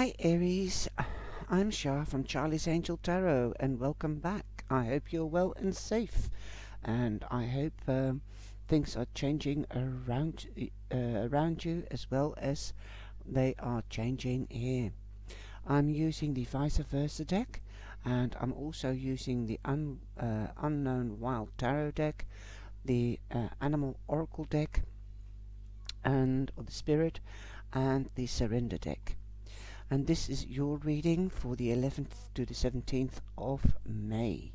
Hi Aries, I'm Shah from Charlie's Angel Tarot and welcome back. I hope you're well and safe and I hope um, things are changing around uh, around you as well as they are changing here. I'm using the vice versa deck and I'm also using the un, uh, unknown wild tarot deck, the uh, animal oracle deck and or the spirit and the surrender deck and this is your reading for the 11th to the 17th of May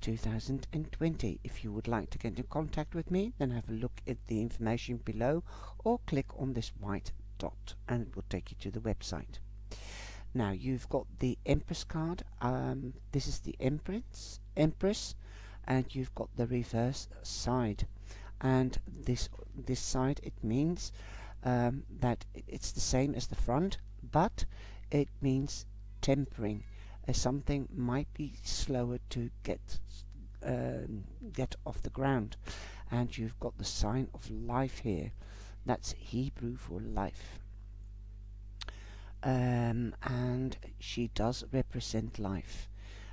2020 if you would like to get in contact with me then have a look at the information below or click on this white dot and it will take you to the website. Now you've got the Empress card. Um, this is the Empress Empress and you've got the reverse side. And this this side it means um, that it's the same as the front but it means tempering. Uh, something might be slower to get um, get off the ground, and you've got the sign of life here. That's Hebrew for life. Um, and she does represent life.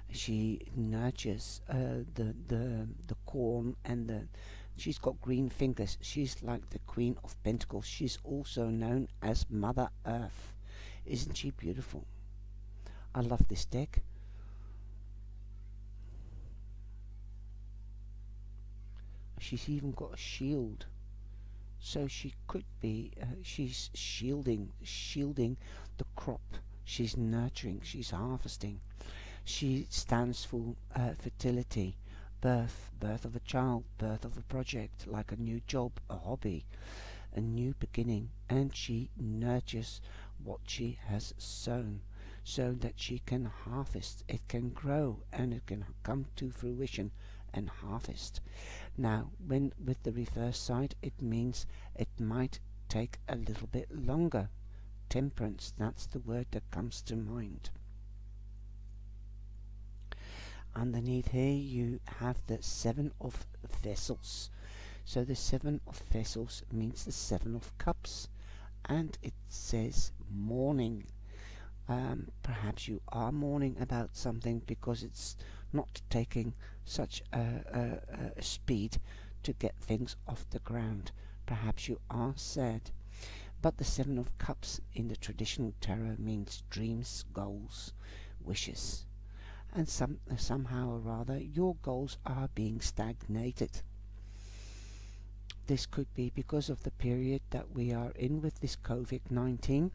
She nurtures uh, the the the corn and the. She's got green fingers. She's like the Queen of Pentacles. She's also known as Mother Earth. Isn't she beautiful? I love this deck. She's even got a shield. So she could be, uh, she's shielding, shielding the crop. She's nurturing, she's harvesting. She stands for uh, fertility, birth, birth of a child, birth of a project, like a new job, a hobby, a new beginning. And she nurtures what she has sown so that she can harvest, it can grow and it can come to fruition and harvest. Now, when with the reverse side, it means it might take a little bit longer. Temperance, that's the word that comes to mind. Underneath here, you have the seven of vessels. So the seven of vessels means the seven of cups and it says mourning. Um, perhaps you are mourning about something because it's not taking such a, a, a speed to get things off the ground. Perhaps you are sad. But the Seven of Cups in the traditional tarot means dreams, goals, wishes. And some, somehow or other, your goals are being stagnated. This could be because of the period that we are in with this COVID-19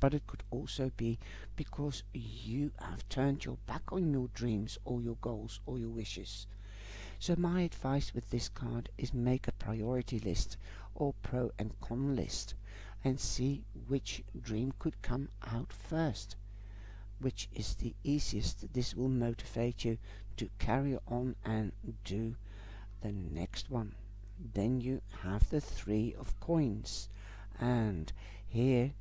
but it could also be because you have turned your back on your dreams or your goals or your wishes. So my advice with this card is make a priority list or pro and con list and see which dream could come out first. Which is the easiest. This will motivate you to carry on and do the next one then you have the three of coins. And here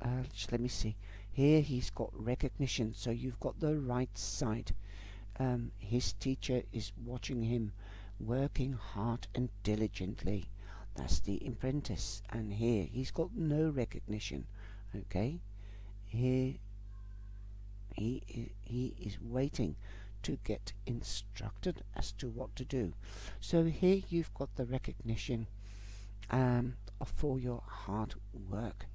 uh, let me see. Here he's got recognition so you've got the right side. Um, his teacher is watching him working hard and diligently. That's the apprentice. And here he's got no recognition okay? Here he he is waiting to get instructed as to what to do. So here you've got the recognition um, for your hard work.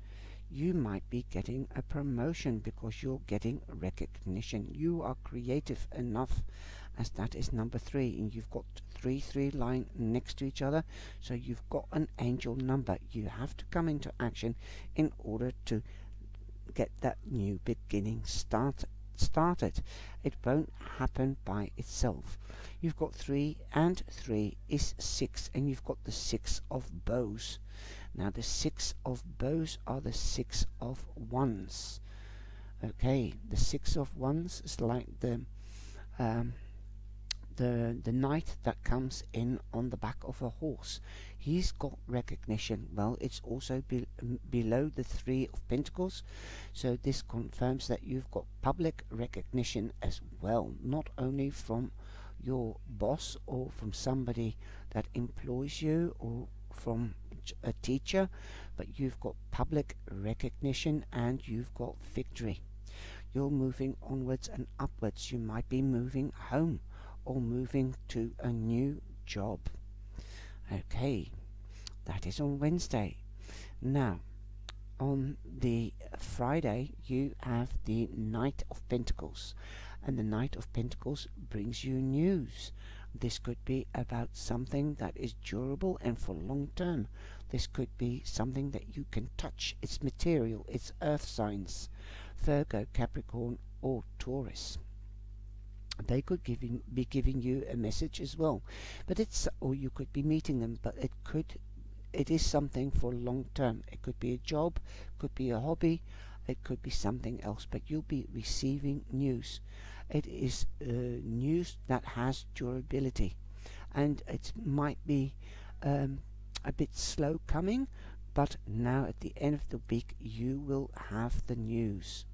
You might be getting a promotion because you're getting recognition. You are creative enough as that is number three and you've got three three line next to each other so you've got an angel number you have to come into action in order to get that new beginning started started. It won't happen by itself. You've got 3 and 3 is 6 and you've got the 6 of bows. Now the 6 of bows are the 6 of wands. Okay, the 6 of wands is like the um, the the knight that comes in on the back of a horse he's got recognition well it's also be, below the three of pentacles so this confirms that you've got public recognition as well not only from your boss or from somebody that employs you or from a teacher, but you've got public recognition and you've got victory. You're moving onwards and upwards. You might be moving home or moving to a new job. Okay, that is on Wednesday. Now, on the Friday, you have the Knight of Pentacles, and the Knight of Pentacles brings you news. This could be about something that is durable and for long term. This could be something that you can touch. It's material, it's earth signs. Virgo, Capricorn, or Taurus. They could be giving you a message as well, but it's or you could be meeting them, but it could it is something for long term. It could be a job, could be a hobby, it could be something else, but you'll be receiving news. It is uh, news that has durability, and it might be um, a bit slow coming, but now at the end of the week you will have the news.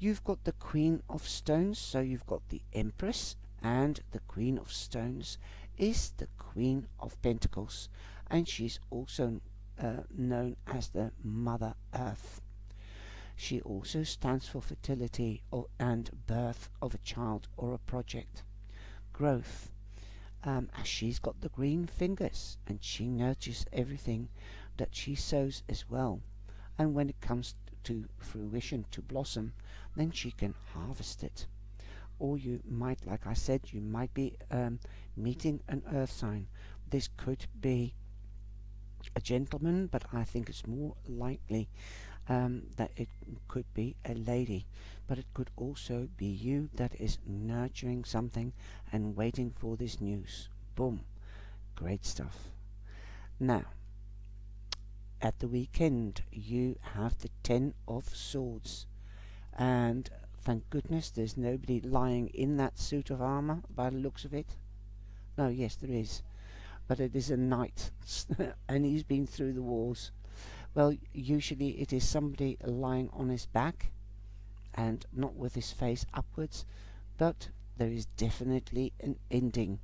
You've got the Queen of Stones, so you've got the Empress, and the Queen of Stones is the Queen of Pentacles, and she's also uh, known as the Mother Earth. She also stands for fertility or, and birth of a child or a project, growth. Um, as she's got the green fingers and she nurtures everything that she sows as well. And when it comes to fruition, to blossom, then she can harvest it. Or you might, like I said, you might be um, meeting an earth sign. This could be a gentleman, but I think it's more likely um, that it could be a lady. But it could also be you that is nurturing something and waiting for this news. Boom. Great stuff. Now, at the weekend, you have the Ten of Swords and thank goodness there's nobody lying in that suit of armour by the looks of it. No, yes, there is. But it is a knight, and he's been through the wars. Well, usually it is somebody lying on his back, and not with his face upwards, but there is definitely an ending.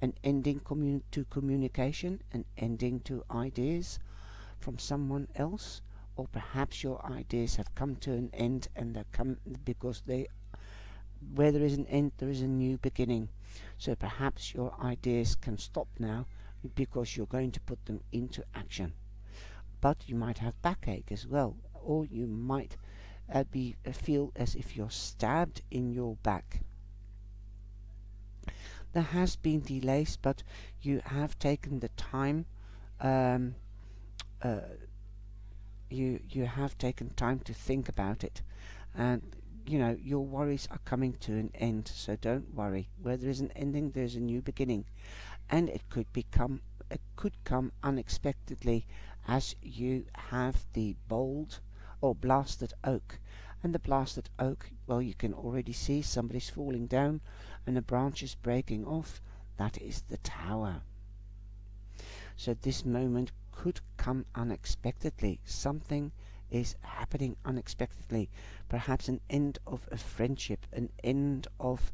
An ending commun to communication, an ending to ideas from someone else, or perhaps your ideas have come to an end and they come because they where there is an end there is a new beginning. So perhaps your ideas can stop now because you're going to put them into action. But you might have backache as well or you might uh, be uh, feel as if you're stabbed in your back. There has been delays but you have taken the time um, uh, you you have taken time to think about it. And you know your worries are coming to an end so don't worry. Where there is an ending there's a new beginning. And it could become it could come unexpectedly as you have the bold or blasted oak. And the blasted oak well you can already see somebody's falling down and the branches breaking off. That is the tower so this moment could come unexpectedly. Something is happening unexpectedly. Perhaps an end of a friendship, an end of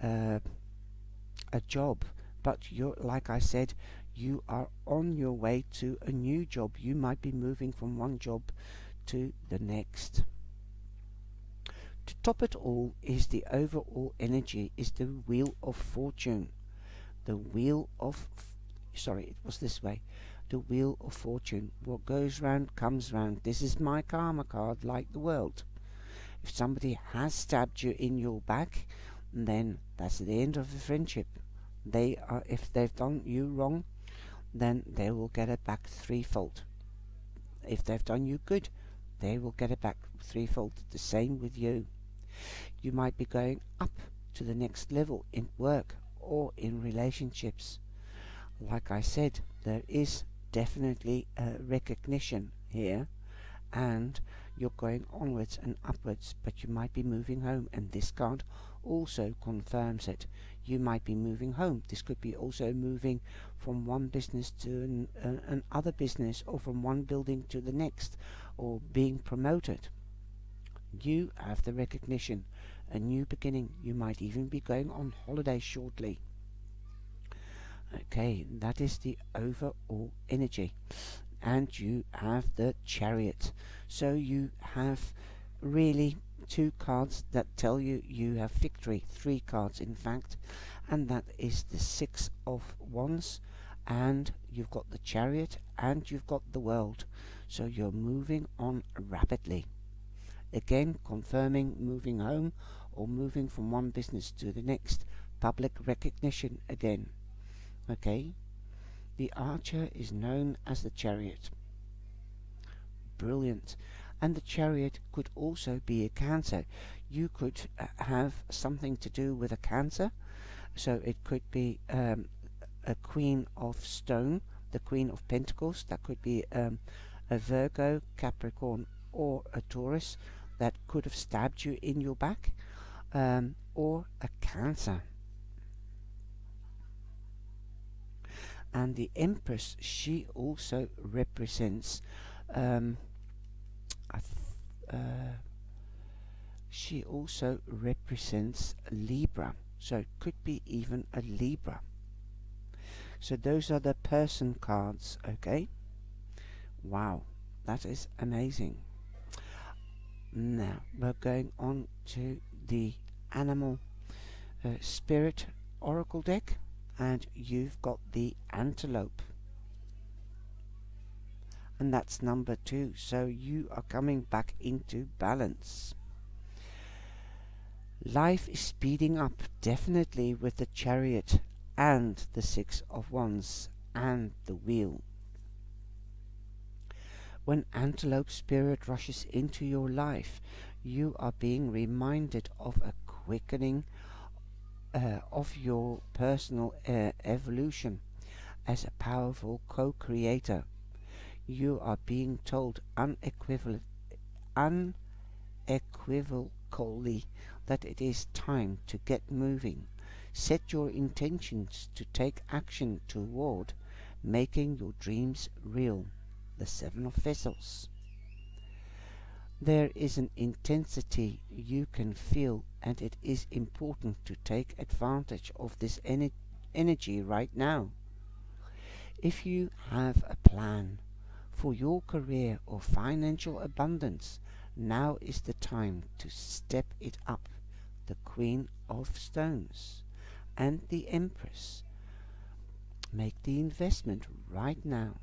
uh, a job. But you're, like I said, you are on your way to a new job. You might be moving from one job to the next. To top it all is the overall energy, is the wheel of fortune. The wheel of, sorry, it was this way the wheel of fortune. What goes round comes round. This is my karma card, like the world. If somebody has stabbed you in your back, then that's the end of the friendship. They are, if they've done you wrong, then they will get it back threefold. If they've done you good, they will get it back threefold. The same with you. You might be going up to the next level in work or in relationships. Like I said, there is definitely a recognition here and you're going onwards and upwards but you might be moving home and this card also confirms it you might be moving home. This could be also moving from one business to an, uh, an other business or from one building to the next or being promoted. You have the recognition a new beginning. You might even be going on holiday shortly Okay, that is the overall energy. And you have the chariot. So you have really two cards that tell you you have victory. Three cards, in fact. And that is the Six of Wands. And you've got the chariot. And you've got the world. So you're moving on rapidly. Again, confirming moving home or moving from one business to the next. Public recognition again. Okay? The archer is known as the chariot. Brilliant. And the chariot could also be a cancer. You could uh, have something to do with a cancer. So it could be um, a queen of stone, the queen of pentacles. That could be um, a Virgo, Capricorn, or a Taurus that could have stabbed you in your back. Um, or a cancer. And the Empress she also represents um, uh, she also represents Libra. So it could be even a Libra. So those are the person cards okay? Wow that is amazing. Now we're going on to the animal uh, spirit oracle deck and you've got the antelope. And that's number two. So you are coming back into balance. Life is speeding up definitely with the chariot and the six of wands and the wheel. When antelope spirit rushes into your life you are being reminded of a quickening uh, of your personal uh, evolution as a powerful co-creator. You are being told unequivocally that it is time to get moving. Set your intentions to take action toward making your dreams real. The Seven of Vessels. There is an intensity you can feel and it is important to take advantage of this ener energy right now. If you have a plan for your career or financial abundance, now is the time to step it up. The Queen of Stones and the Empress. Make the investment right now.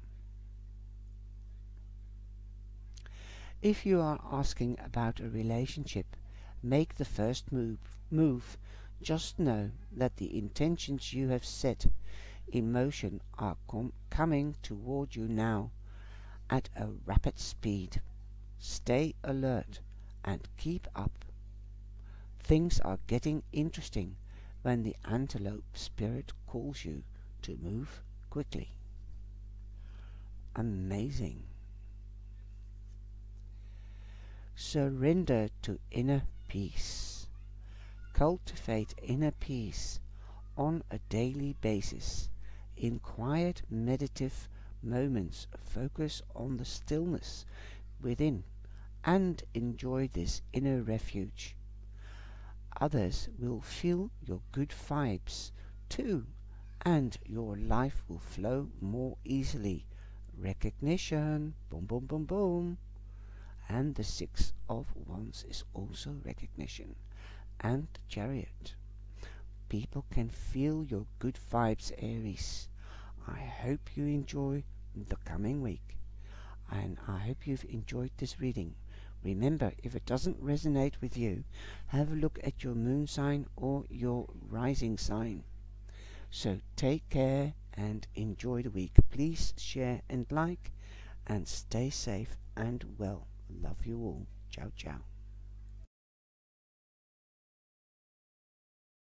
If you are asking about a relationship, make the first move. move. Just know that the intentions you have set in motion are com coming toward you now at a rapid speed. Stay alert and keep up. Things are getting interesting when the antelope spirit calls you to move quickly. Amazing. Surrender to inner peace. Cultivate inner peace on a daily basis. In quiet meditative moments, focus on the stillness within and enjoy this inner refuge. Others will feel your good vibes too, and your life will flow more easily. Recognition. Boom, boom, boom, boom and the six of wands is also recognition. And the chariot. People can feel your good vibes aries. I hope you enjoy the coming week. And i hope you've enjoyed this reading. Remember if it doesn't resonate with you have a look at your moon sign or your rising sign. So take care and enjoy the week. Please share and like and stay safe and well Love you all. Ciao, ciao.